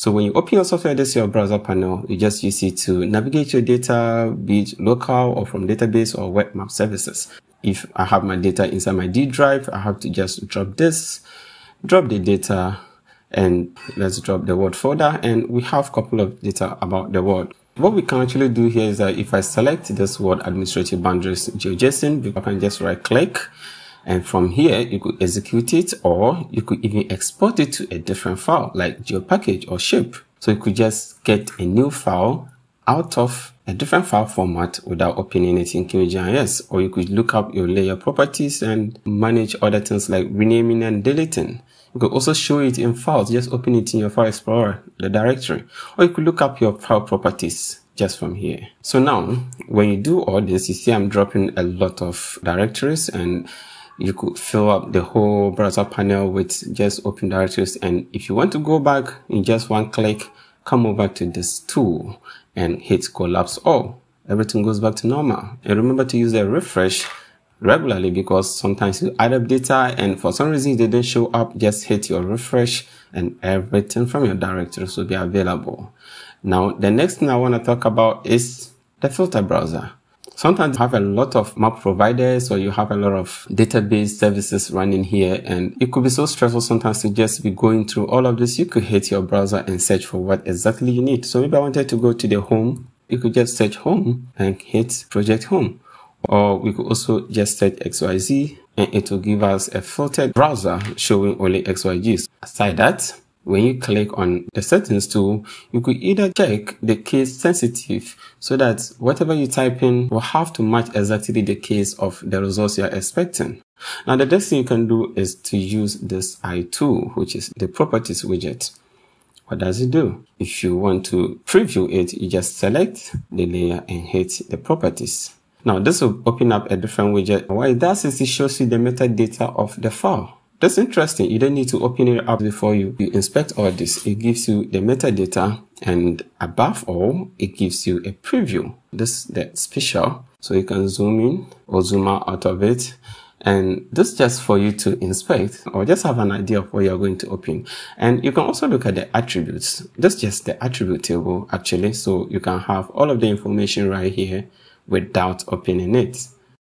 So when you open your software, this is your browser panel. You just use it to navigate your data, be it local or from database or web map services. If I have my data inside my D drive, I have to just drop this, drop the data, and let's drop the word folder. And we have a couple of data about the word. What we can actually do here is that if I select this word administrative boundaries GeoJSON, I can just right click and from here, you could execute it or you could even export it to a different file like GeoPackage or shape. So you could just get a new file out of a different file format without opening it in QGIS. Or you could look up your layer properties and manage other things like renaming and deleting. You could also show it in files. Just open it in your file explorer, the directory. Or you could look up your file properties just from here. So now, when you do all this, you see I'm dropping a lot of directories and you could fill up the whole browser panel with just open directories. And if you want to go back in just one click, come over to this tool and hit collapse all. Everything goes back to normal. And remember to use the refresh regularly because sometimes you add up data and for some reason they didn't show up, just hit your refresh and everything from your directories will be available. Now, the next thing I want to talk about is the filter browser. Sometimes you have a lot of map providers or you have a lot of database services running here and it could be so stressful sometimes to just be going through all of this. You could hit your browser and search for what exactly you need. So maybe I wanted to go to the home. You could just search home and hit project home. Or we could also just search XYZ and it will give us a filtered browser showing only XYZs. Aside that, when you click on the settings tool, you could either check the case sensitive so that whatever you type in will have to match exactly the case of the results you're expecting. Now the next thing you can do is to use this I tool, which is the properties widget. What does it do? If you want to preview it, you just select the layer and hit the properties. Now this will open up a different widget. What it does is it shows you the metadata of the file. That's interesting. You don't need to open it up before you, you inspect all this. It gives you the metadata and above all, it gives you a preview. This the special. So you can zoom in or zoom out, of it. And this just for you to inspect or just have an idea of what you're going to open. And you can also look at the attributes. This just the attribute table actually. So you can have all of the information right here without opening it.